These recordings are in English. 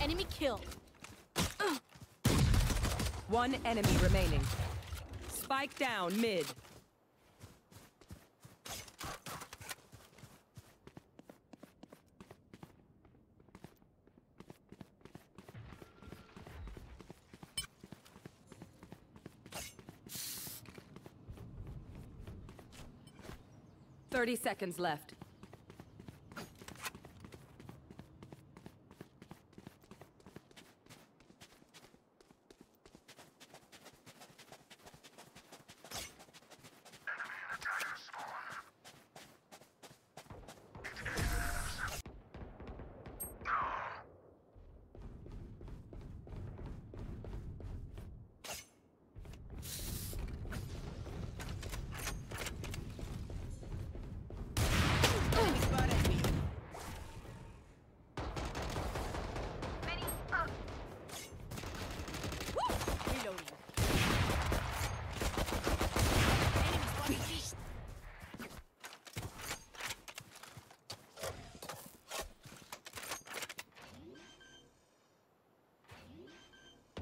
Enemy killed. One enemy remaining. Spike down mid. Thirty seconds left.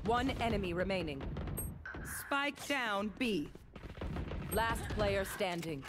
One enemy remaining. Spike down B. Last player standing.